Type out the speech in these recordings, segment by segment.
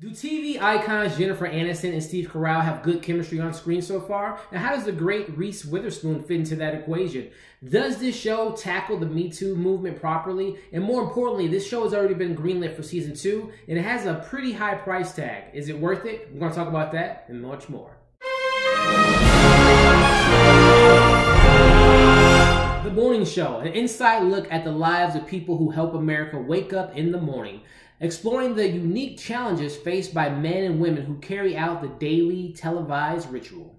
Do TV icons Jennifer Aniston and Steve Carell have good chemistry on screen so far? And how does the great Reese Witherspoon fit into that equation? Does this show tackle the Me Too movement properly? And more importantly, this show has already been greenlit for season two, and it has a pretty high price tag. Is it worth it? We're going to talk about that and much more. The Morning Show, an inside look at the lives of people who help America wake up in the morning exploring the unique challenges faced by men and women who carry out the daily televised ritual.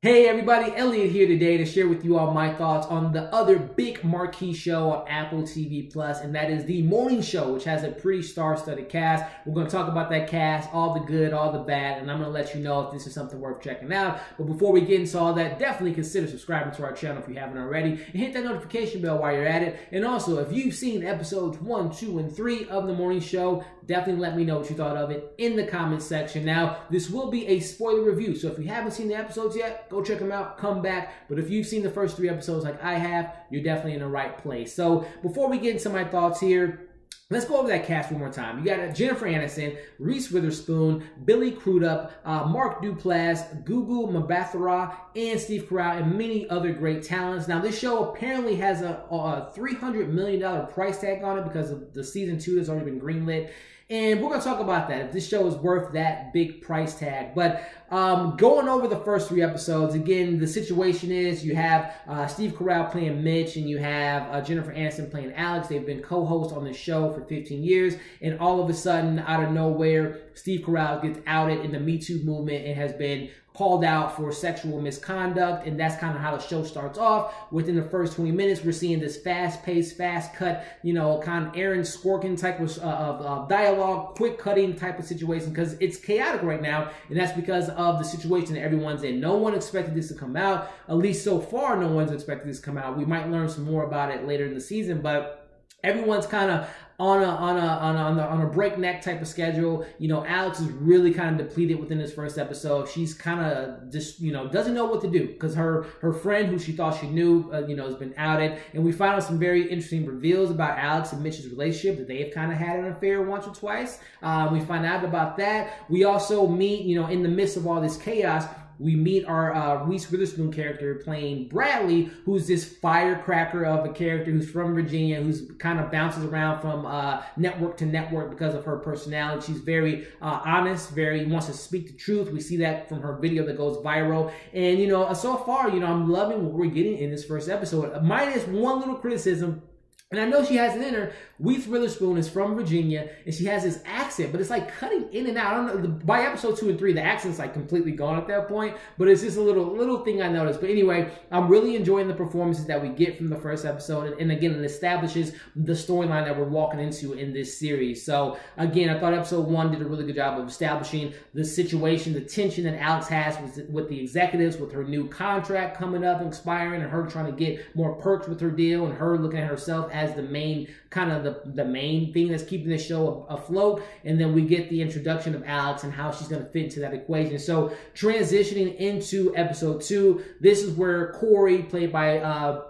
Hey everybody, Elliot here today to share with you all my thoughts on the other big marquee show on Apple TV Plus, and that is The Morning Show, which has a pretty star-studded cast. We're going to talk about that cast, all the good, all the bad, and I'm going to let you know if this is something worth checking out. But before we get into all that, definitely consider subscribing to our channel if you haven't already, and hit that notification bell while you're at it. And also, if you've seen episodes 1, 2, and 3 of The Morning Show, definitely let me know what you thought of it in the comments section. Now, this will be a spoiler review, so if you haven't seen the episodes yet, Go check them out, come back. But if you've seen the first three episodes like I have, you're definitely in the right place. So before we get into my thoughts here, Let's go over that cast one more time. You got Jennifer Aniston, Reese Witherspoon, Billy Crudup, uh, Mark Duplass, Gugu Mbatha-Raw, and Steve Carell, and many other great talents. Now, this show apparently has a, a $300 million price tag on it because of the season two that's already been greenlit. And we're going to talk about that, if this show is worth that big price tag. But um, going over the first three episodes, again, the situation is you have uh, Steve Carell playing Mitch and you have uh, Jennifer Aniston playing Alex. They've been co-hosts on the show for 15 years. And all of a sudden, out of nowhere, Steve Carell gets outed in the Me Too movement and has been called out for sexual misconduct. And that's kind of how the show starts off. Within the first 20 minutes, we're seeing this fast paced, fast cut, you know, kind of Aaron Sorkin type of, uh, of uh, dialogue, quick cutting type of situation because it's chaotic right now. And that's because of the situation that everyone's in. No one expected this to come out. At least so far, no one's expected this to come out. We might learn some more about it later in the season, but everyone's kind of on a on a on a, on a on a breakneck type of schedule. You know, Alex is really kind of depleted within this first episode. She's kind of just you know doesn't know what to do because her her friend who she thought she knew uh, you know has been outed, and we find out some very interesting reveals about Alex and Mitch's relationship that they have kind of had an affair once or twice. Uh, we find out about that. We also meet you know in the midst of all this chaos we meet our uh, Reese Witherspoon character playing Bradley, who's this firecracker of a character who's from Virginia, who's kind of bounces around from uh, network to network because of her personality. She's very uh, honest, very wants to speak the truth. We see that from her video that goes viral. And, you know, so far, you know, I'm loving what we're getting in this first episode. Minus one little criticism and I know she has it in her. Reese Witherspoon is from Virginia, and she has this accent, but it's like cutting in and out. I don't know. The, by episode two and three, the accent's like completely gone at that point. But it's just a little little thing I noticed. But anyway, I'm really enjoying the performances that we get from the first episode, and, and again, it establishes the storyline that we're walking into in this series. So again, I thought episode one did a really good job of establishing the situation, the tension that Alex has with, with the executives, with her new contract coming up and expiring, and her trying to get more perks with her deal, and her looking at herself as the main kind of the, the main thing that's keeping the show afloat. And then we get the introduction of Alex and how she's going to fit into that equation. So transitioning into episode two, this is where Corey, played by uh,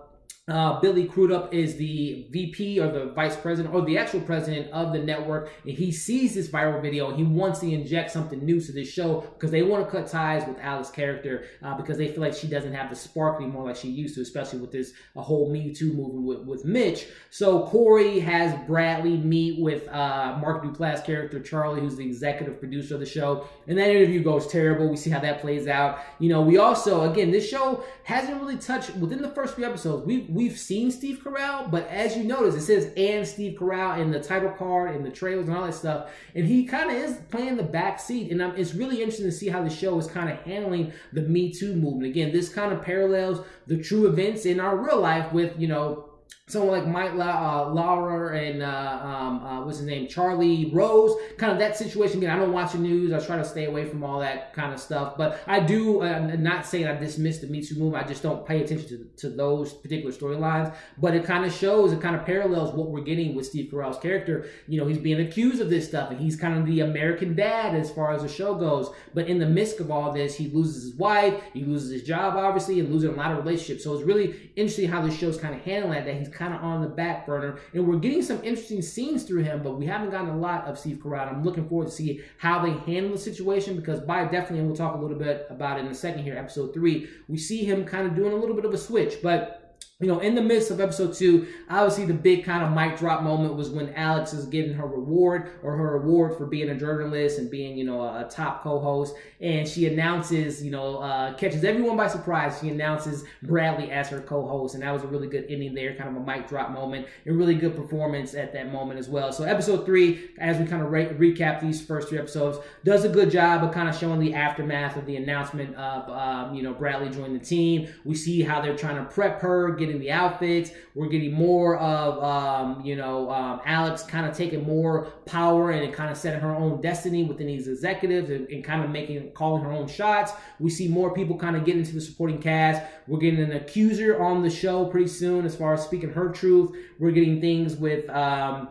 uh, Billy Crudup is the VP or the vice president or the actual president of the network, and he sees this viral video and he wants to inject something new to this show because they want to cut ties with Alex's character uh, because they feel like she doesn't have the spark anymore like she used to, especially with this a whole Me Too movement with, with Mitch. So Corey has Bradley meet with uh, Mark Duplass' character Charlie, who's the executive producer of the show, and that interview goes terrible. We see how that plays out. You know, we also again this show hasn't really touched within the first few episodes. We we've seen Steve Carell, but as you notice, it says and Steve Carell in the title card and the trailers and all that stuff, and he kind of is playing the back seat. And um, it's really interesting to see how the show is kind of handling the Me Too movement. Again, this kind of parallels the true events in our real life with you know someone like Mike La- uh, Laura and uh, um, uh, what's his name, Charlie Rose, kind of that situation. Again, I don't watch the news. I try to stay away from all that kind of stuff. But I do, uh, not saying I dismiss the Me Too movement. I just don't pay attention to, to those particular storylines. But it kind of shows, it kind of parallels what we're getting with Steve Carell's character. You know, he's being accused of this stuff, and he's kind of the American dad as far as the show goes. But in the midst of all this, he loses his wife, he loses his job, obviously, and losing a lot of relationships. So it's really interesting how the show's kind of handling that. That he's kind of on the back burner. And we're getting some interesting scenes through him, but we haven't gotten a lot of Steve Carell. I'm looking forward to see how they handle the situation because by definitely, and we'll talk a little bit about it in a second here, episode three, we see him kind of doing a little bit of a switch. But you know, in the midst of episode two, obviously the big kind of mic drop moment was when Alex is getting her reward or her award for being a journalist and being, you know, a, a top co-host. And she announces, you know, uh, catches everyone by surprise. She announces Bradley as her co-host. And that was a really good ending there, kind of a mic drop moment and really good performance at that moment as well. So episode three, as we kind of re- recap these first three episodes, does a good job of kind of showing the aftermath of the announcement of, um, you know, Bradley joining the team. We see how they're trying to prep her, get getting the outfits. We're getting more of, um, you know, um, Alex kind of taking more power and kind of setting her own destiny within these executives and, and kind of making, calling her own shots. We see more people kind of getting into the supporting cast. We're getting an accuser on the show pretty soon as far as speaking her truth. We're getting things with, um,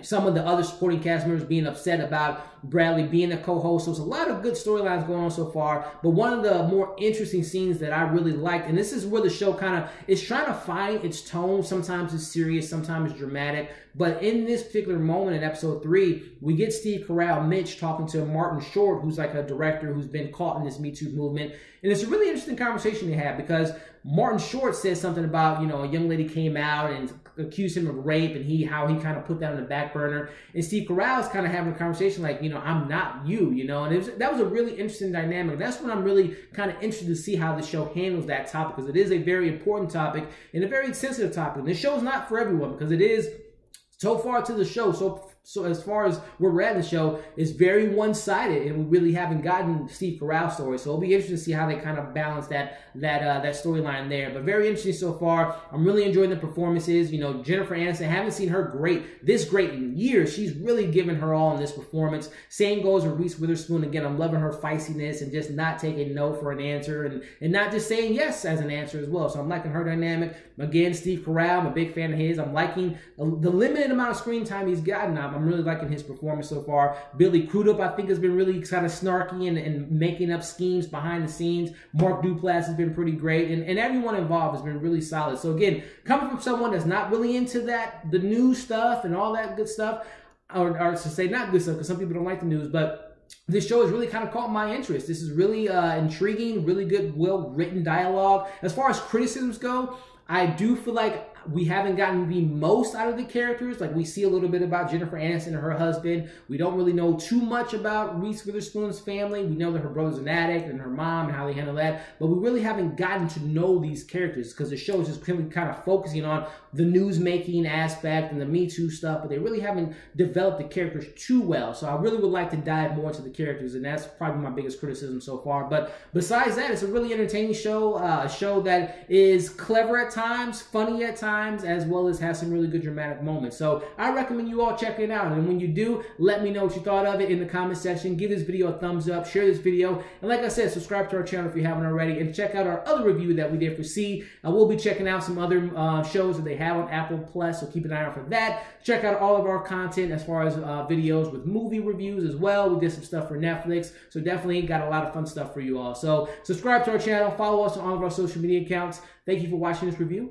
some of the other supporting cast members being upset about Bradley being a co-host. So there's a lot of good storylines going on so far. But one of the more interesting scenes that I really liked, and this is where the show kind of is trying to find its tone. Sometimes it's serious, sometimes it's dramatic. But in this particular moment in episode three, we get Steve Carell, Mitch, talking to Martin Short, who's like a director who's been caught in this Me Too movement. And it's a really interesting conversation they have because Martin Short says something about, you know, a young lady came out and accused him of rape and he how he kind of put that on the back burner. And Steve Carell's kind of having a conversation like, you know, I'm not you, you know, and was, that was a really interesting dynamic. That's when I'm really kind of interested to see how the show handles that topic because it is a very important topic and a very sensitive topic. And the show's not for everyone because it is so far to the show, so so as far as where we're at in the show, it's very one-sided, and we really haven't gotten Steve Carell story. So it'll be interesting to see how they kind of balance that that uh, that storyline there. But very interesting so far. I'm really enjoying the performances. You know, Jennifer Aniston, haven't seen her great this great in years. She's really given her all in this performance. Same goes with Reese Witherspoon. Again, I'm loving her feistiness and just not taking no for an answer, and and not just saying yes as an answer as well. So I'm liking her dynamic. Again, Steve Carell, I'm a big fan of his. I'm liking the limited amount of screen time he's gotten. I'm I'm really liking his performance so far. Billy Crudup, I think, has been really kind of snarky and, and making up schemes behind the scenes. Mark Duplass has been pretty great, and, and everyone involved has been really solid. So again, coming from someone that's not really into that, the news stuff and all that good stuff, or, or to say not good stuff, because some people don't like the news, but this show has really kind of caught my interest. This is really uh, intriguing, really good, well written dialogue. As far as criticisms go, I do feel like we haven't gotten the most out of the characters. Like we see a little bit about Jennifer Aniston and her husband. We don't really know too much about Reese Witherspoon's family. We know that her brother's an addict and her mom and how they handle that, but we really haven't gotten to know these characters because the show is just kind of focusing on the news making aspect and the Me Too stuff, but they really haven't developed the characters too well. So I really would like to dive more into the characters, and that's probably my biggest criticism so far. But besides that, it's a really entertaining show, uh, a show that is clever at times, funny at times times as well as has some really good dramatic moments. So I recommend you all check it out. And when you do, let me know what you thought of it in the comment section. Give this video a thumbs up, share this video. And like I said, subscribe to our channel if you haven't already and check out our other review that we did for See. I will be checking out some other uh, shows that they have on Apple Plus, so keep an eye out for that. Check out all of our content as far as uh, videos with movie reviews as well. We did some stuff for Netflix, so definitely got a lot of fun stuff for you all. So subscribe to our channel, follow us on all of our social media accounts. Thank you for watching this review,